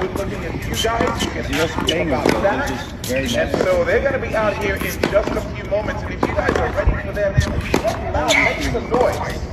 good looking as you guys. You can Just ask about that. And so they're going to be out here in just a few moments. And if you guys are ready for them, loud, make some noise.